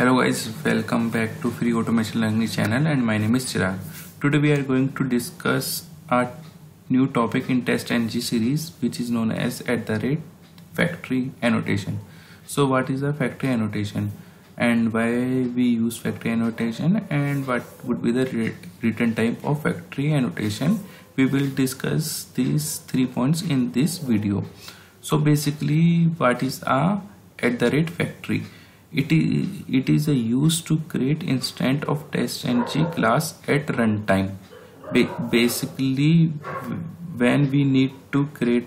Hello guys, welcome back to Free Automation Learning channel and my name is Chirag. Today we are going to discuss a new topic in TestNG series which is known as at the rate factory annotation. So what is the factory annotation and why we use factory annotation and what would be the return type of factory annotation. We will discuss these three points in this video. So basically what is a at the rate factory? It is it is a use to create instant of testng class at runtime. Basically when we need to create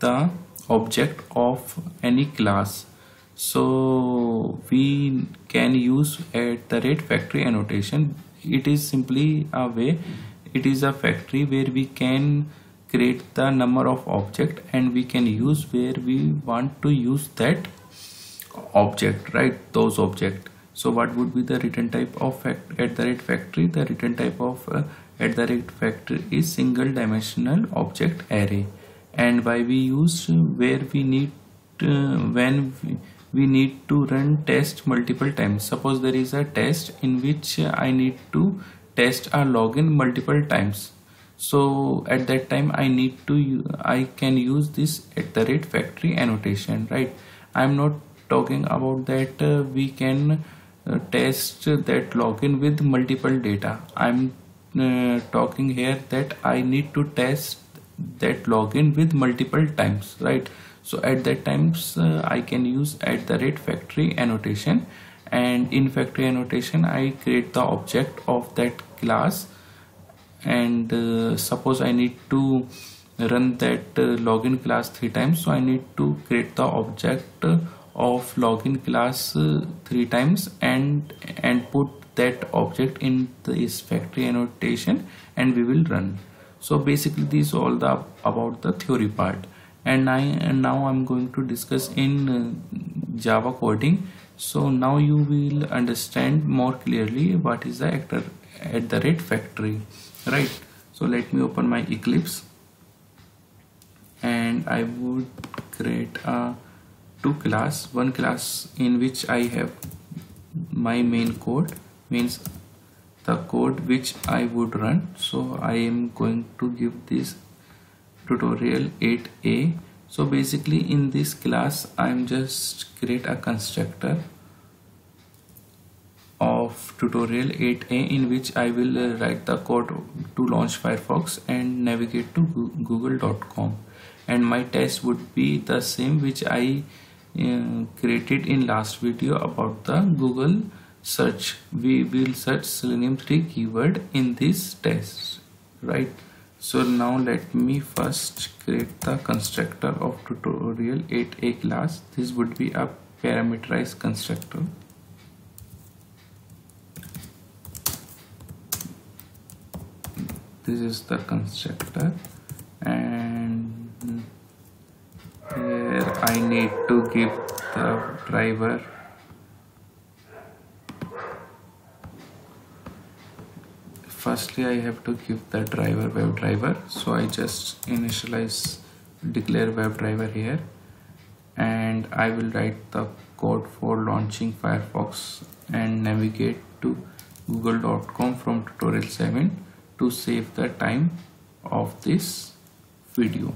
the object of any class so we can use at the rate factory annotation. It is simply a way it is a factory where we can create the number of object and we can use where we want to use that object right? Those object. So what would be the return type of fact at the rate factory? The return type of uh, at the rate factory is single dimensional object array. And why we use where we need uh, when we, we need to run test multiple times. Suppose there is a test in which I need to test a login multiple times. So at that time I need to I can use this at the rate factory annotation right? I'm not talking about that uh, we can uh, test that login with multiple data. I'm uh, talking here that I need to test that login with multiple times right? So at that times uh, I can use at the rate factory annotation and in factory annotation I create the object of that class. And uh, suppose I need to run that uh, login class three times so I need to create the object of login class uh, three times and and put that object in this factory annotation and we will run. So basically this is all the about the theory part. And I and now I'm going to discuss in uh, Java coding. So now you will understand more clearly what is the actor at the rate factory right? So let me open my Eclipse. And I would create a two class one class in which I have my main code means the code which I would run. So I am going to give this tutorial 8a so basically in this class I'm just create a constructor of tutorial 8a in which I will uh, write the code to launch Firefox and navigate to google.com and my test would be the same which I created in last video about the Google search. We will search selenium 3 keyword in this test right? So now let me first create the constructor of tutorial 8a class. This would be a parameterized constructor. This is the constructor and I need to give the driver firstly I have to give the driver web driver. So I just initialize declare web driver here. And I will write the code for launching Firefox and navigate to google.com from tutorial 7 to save the time of this video.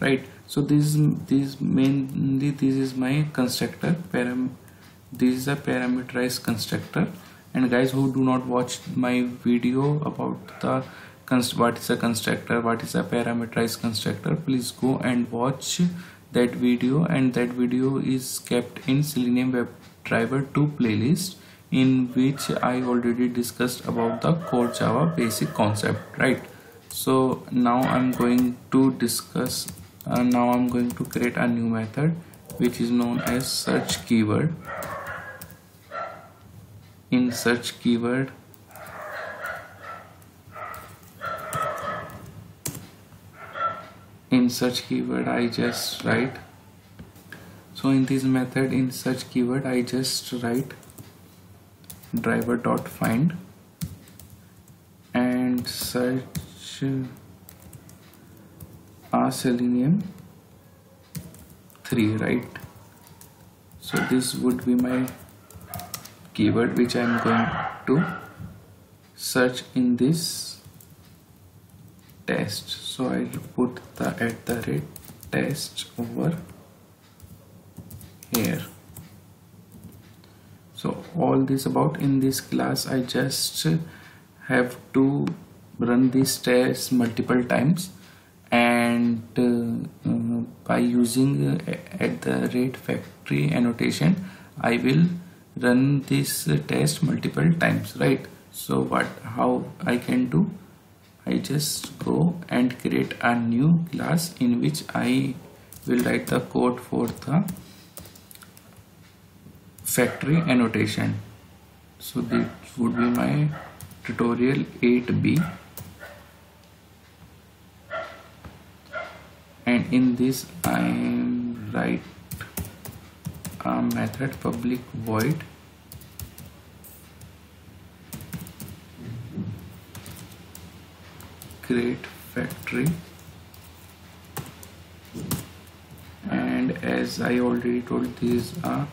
Right so this this mainly this is my constructor param this is a parameterized constructor. And guys who do not watch my video about the what is a constructor what is a parameterized constructor please go and watch that video. And that video is kept in selenium WebDriver 2 playlist in which i already discussed about the core java basic concept right? So now i'm going to discuss and now I'm going to create a new method which is known as search keyword. In search keyword in search keyword I just write. So in this method in search keyword I just write driver dot find and search are selenium 3 right? So this would be my keyword which I am going to search in this test. So I'll put the at the rate test over here. So all this about in this class I just have to run this test multiple times and uh, by using uh, at the rate factory annotation I will run this test multiple times right? So what how I can do? I just go and create a new class in which I will write the code for the factory annotation. So this would be my tutorial 8b and in this I am write a method public void. Create factory. And as I already told this is a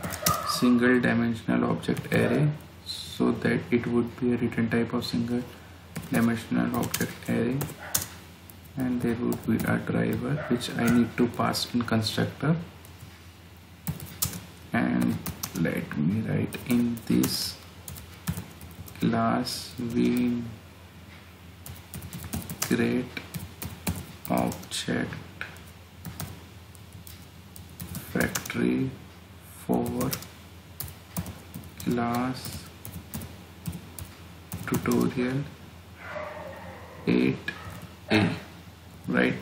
single dimensional object array so that it would be a return type of single dimensional object array and there would be a driver which I need to pass in constructor. And let me write in this class we create object factory for class tutorial 8a right?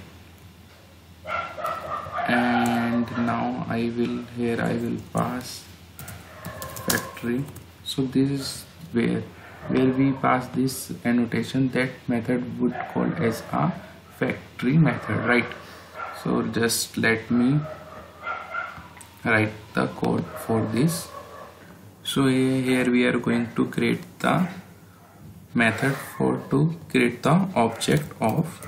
And now I will here I will pass factory. So this is where where we pass this annotation that method would call as a factory method right? So just let me write the code for this. So here we are going to create the method for to create the object of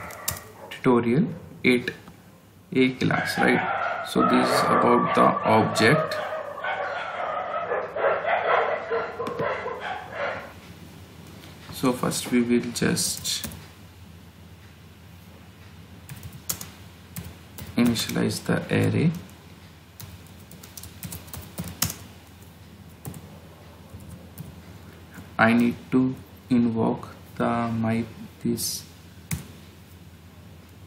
tutorial 8a class right? So this is about the object. So first we will just initialize the array. I need to invoke the my this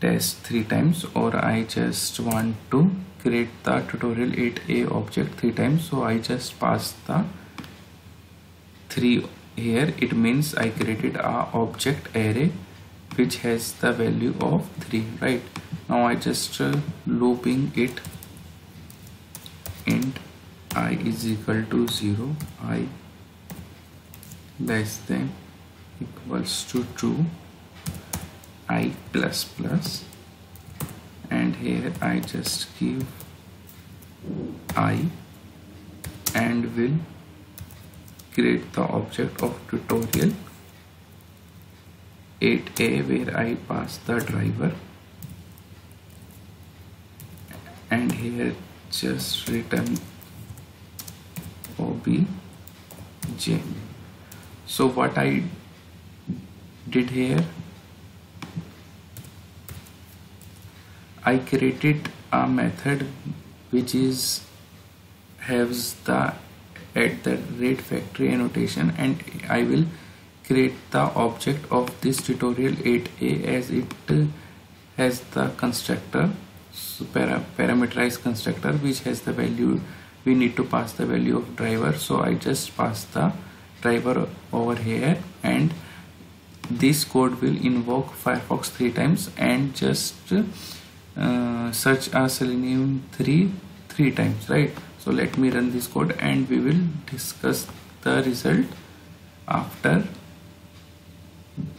test three times or I just want to create the tutorial 8a object three times. So I just pass the three here. It means I created a object array which has the value of 3 right? Now I just uh, looping it int i is equal to 0 i less than equals to 2 i plus plus. And here I just give i and will create the object of tutorial. 8a where I pass the driver. And here just return obj so what I did here I created a method which is has the at the rate factory annotation and I will create the object of this tutorial 8a as it has the constructor so para parameterized constructor which has the value we need to pass the value of driver. So I just pass the driver over here and this code will invoke Firefox three times and just uh, search a selenium 3 three times right? So let me run this code and we will discuss the result after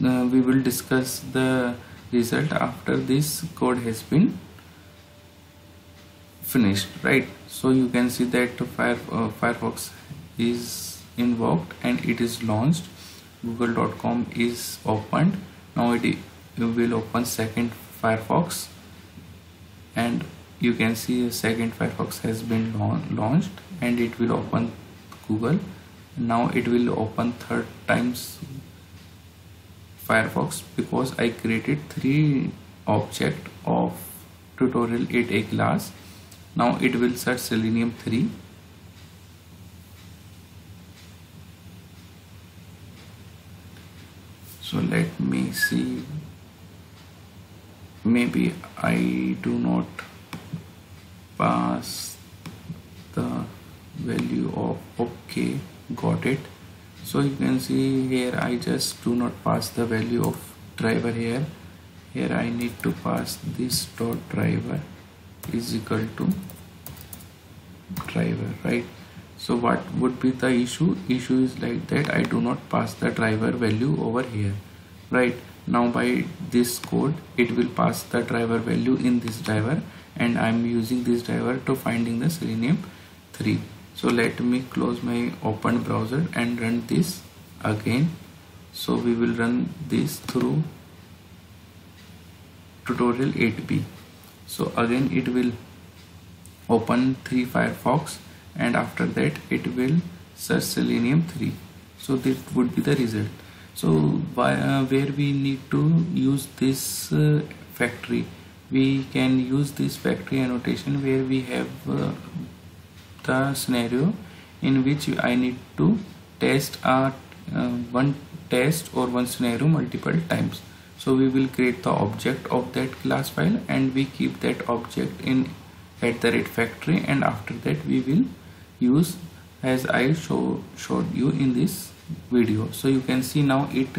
uh, we will discuss the result after this code has been finished right? So you can see that Fire, uh, Firefox is invoked and it is launched. Google.com is opened. Now it will open second Firefox and you can see a second Firefox has been launched and it will open Google. Now it will open third times Firefox because I created three object of tutorial 8a class. Now it will search selenium 3 so let me see maybe I do not pass the value of okay got it. So you can see here I just do not pass the value of driver here. Here I need to pass this dot driver is equal to driver right? So what would be the issue? Issue is like that I do not pass the driver value over here right now by this code it will pass the driver value in this driver and I'm using this driver to finding the selenium 3 so let me close my open browser and run this again. So we will run this through tutorial 8b so again it will open 3 firefox and after that it will search selenium 3 so this would be the result so by, uh, where we need to use this uh, factory? We can use this factory annotation where we have uh, the scenario in which I need to test a, uh, one test or one scenario multiple times. So we will create the object of that class file and we keep that object in at the rate factory and after that we will use as I show, showed you in this video. So you can see now it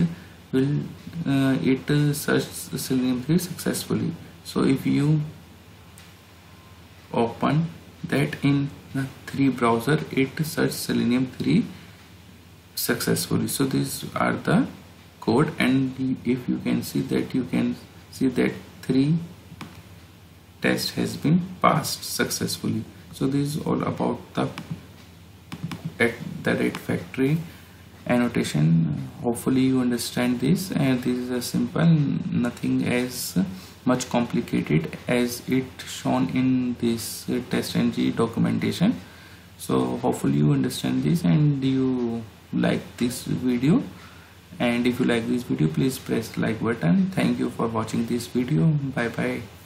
will uh, it search selenium 3 successfully. So if you open that in the 3 browser it search selenium 3 successfully. So these are the code. And if you can see that you can see that 3 test has been passed successfully. So this is all about the at the rate factory annotation. Hopefully you understand this. And this is a simple nothing as much complicated as it shown in this uh, testng documentation. So hopefully you understand this and you like this video. And if you like this video please press like button. Thank you for watching this video. Bye bye